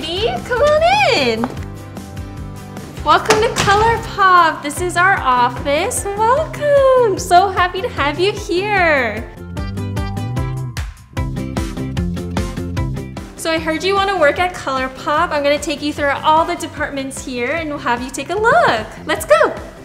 kitty. Come on in. Welcome to ColourPop. This is our office. Welcome. So happy to have you here. So I heard you want to work at ColourPop. I'm going to take you through all the departments here and we'll have you take a look. Let's go.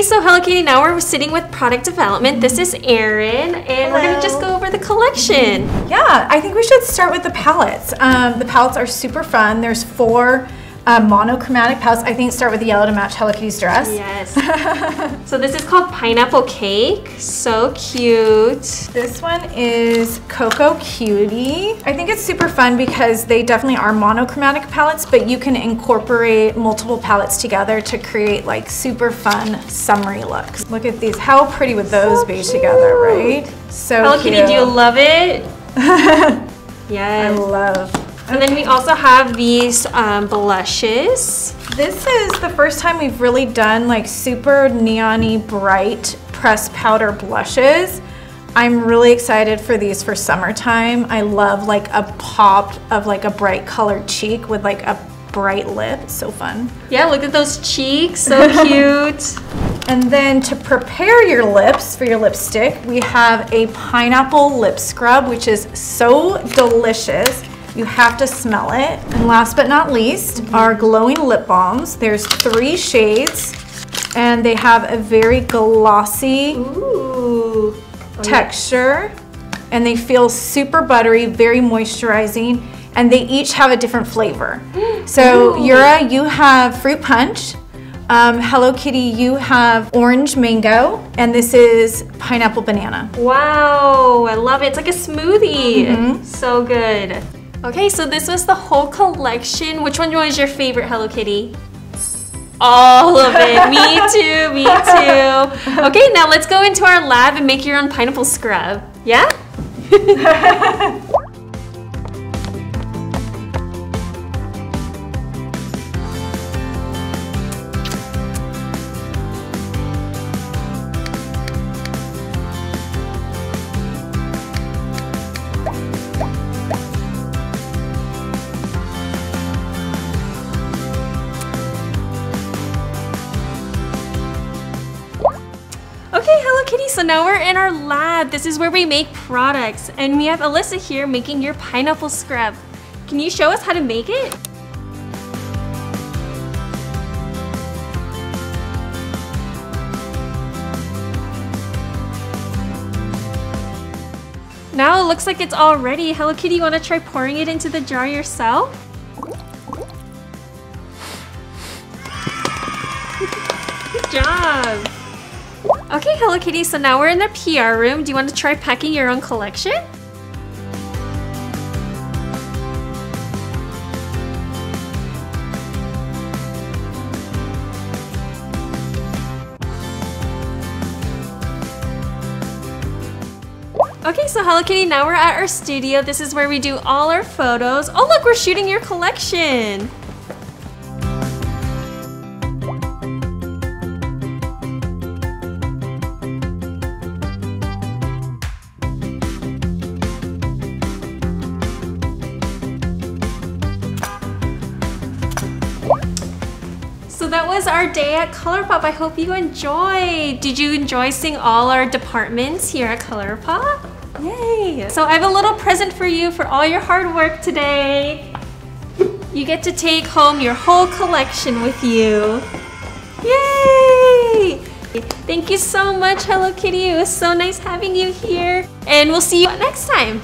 Okay, so Hello Kitty, now we're sitting with product development. This is Erin, and Hello. we're gonna just go over the collection. Yeah, I think we should start with the palettes. Um, the palettes are super fun. There's four uh, monochromatic palettes. I think start with the yellow to match Hello Kitty's dress. Yes. so this is called Pineapple Cake. So cute. This one is Cocoa Cutie. I think it's super fun because they definitely are monochromatic palettes, but you can incorporate multiple palettes together to create like super fun summery looks. Look at these. How pretty would those so be cute. together, right? So Hello cute. Kitty, do you love it? yes. I love and then we also have these um, blushes. This is the first time we've really done like super neon bright pressed powder blushes. I'm really excited for these for summertime. I love like a pop of like a bright colored cheek with like a bright lip. It's so fun. Yeah, look at those cheeks, so cute. and then to prepare your lips for your lipstick, we have a pineapple lip scrub, which is so delicious. You have to smell it. And last but not least, our glowing lip balms. There's three shades and they have a very glossy Ooh. texture and they feel super buttery, very moisturizing, and they each have a different flavor. So Ooh. Yura, you have fruit punch. Um, Hello Kitty, you have orange mango, and this is pineapple banana. Wow, I love it. It's like a smoothie. Mm -hmm. So good. Okay, so this was the whole collection. Which one was your favorite Hello Kitty? All of it. me too, me too. Okay, now let's go into our lab and make your own pineapple scrub. Yeah? so now we're in our lab. This is where we make products. And we have Alyssa here making your pineapple scrub. Can you show us how to make it? Now it looks like it's all ready. Hello Kitty, you want to try pouring it into the jar yourself? Good job! Okay, Hello Kitty, so now we're in the PR room. Do you want to try packing your own collection? Okay, so Hello Kitty, now we're at our studio. This is where we do all our photos. Oh look, we're shooting your collection. That was our day at ColourPop. I hope you enjoyed. Did you enjoy seeing all our departments here at ColourPop? Yay! So I have a little present for you for all your hard work today. You get to take home your whole collection with you. Yay! Thank you so much, Hello Kitty. It was so nice having you here. And we'll see you next time.